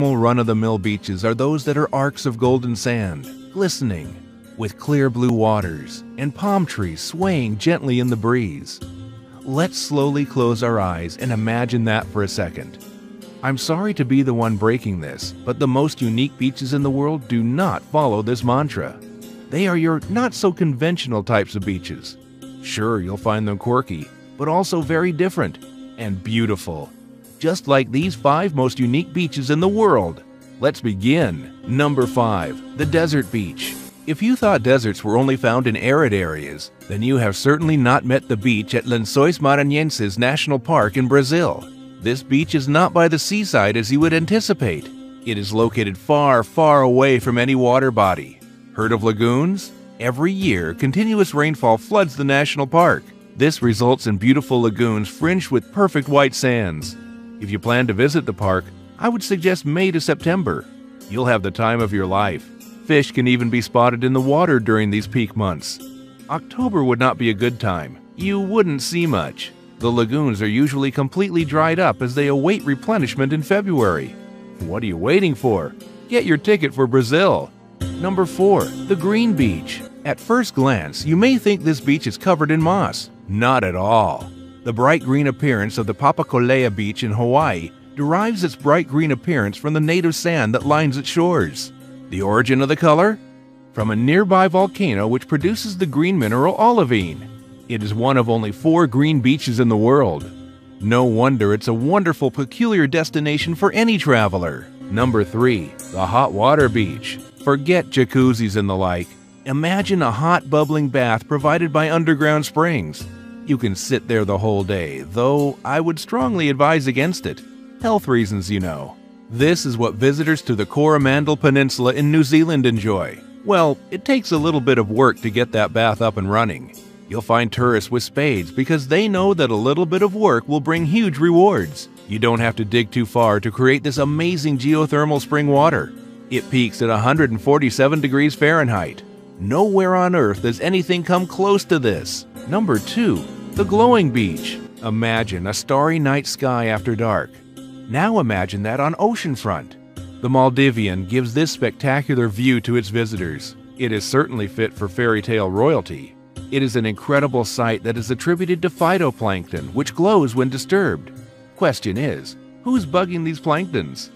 run-of-the-mill beaches are those that are arcs of golden sand, glistening, with clear blue waters and palm trees swaying gently in the breeze. Let's slowly close our eyes and imagine that for a second. I'm sorry to be the one breaking this, but the most unique beaches in the world do not follow this mantra. They are your not so conventional types of beaches. Sure, you'll find them quirky, but also very different and beautiful. Just like these five most unique beaches in the world. Let's begin. Number 5. The Desert Beach. If you thought deserts were only found in arid areas, then you have certainly not met the beach at Lençóis Maranhenses National Park in Brazil. This beach is not by the seaside as you would anticipate. It is located far, far away from any water body. Heard of lagoons? Every year, continuous rainfall floods the national park. This results in beautiful lagoons fringed with perfect white sands. If you plan to visit the park, I would suggest May to September. You'll have the time of your life. Fish can even be spotted in the water during these peak months. October would not be a good time. You wouldn't see much. The lagoons are usually completely dried up as they await replenishment in February. What are you waiting for? Get your ticket for Brazil. Number 4. The Green Beach. At first glance, you may think this beach is covered in moss. Not at all. The bright green appearance of the Papakolea Beach in Hawaii derives its bright green appearance from the native sand that lines its shores. The origin of the color? From a nearby volcano which produces the green mineral olivine. It is one of only four green beaches in the world. No wonder it's a wonderful, peculiar destination for any traveler. Number 3. The Hot Water Beach. Forget jacuzzis and the like. Imagine a hot, bubbling bath provided by underground springs. You can sit there the whole day, though I would strongly advise against it. Health reasons, you know. This is what visitors to the Coromandel Peninsula in New Zealand enjoy. Well, it takes a little bit of work to get that bath up and running. You'll find tourists with spades because they know that a little bit of work will bring huge rewards. You don't have to dig too far to create this amazing geothermal spring water. It peaks at 147 degrees Fahrenheit. Nowhere on Earth does anything come close to this. Number 2. The Glowing Beach. Imagine a starry night sky after dark. Now imagine that on oceanfront. The Maldivian gives this spectacular view to its visitors. It is certainly fit for fairy tale royalty. It is an incredible sight that is attributed to phytoplankton, which glows when disturbed. Question is, who's bugging these planktons?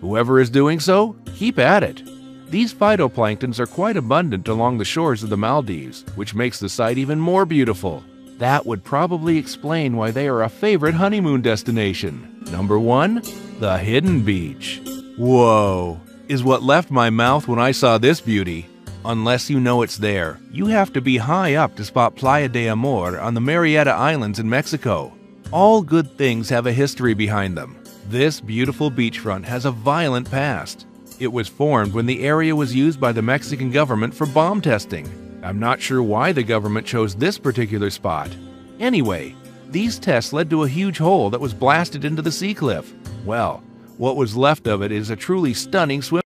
Whoever is doing so, keep at it. These phytoplanktons are quite abundant along the shores of the Maldives, which makes the site even more beautiful. That would probably explain why they are a favorite honeymoon destination. Number 1. The Hidden Beach. Whoa, is what left my mouth when I saw this beauty. Unless you know it's there, you have to be high up to spot Playa de Amor on the Marieta Islands in Mexico. All good things have a history behind them. This beautiful beachfront has a violent past. It was formed when the area was used by the Mexican government for bomb testing. I'm not sure why the government chose this particular spot. Anyway, these tests led to a huge hole that was blasted into the sea cliff. Well, what was left of it is a truly stunning swim.